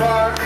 far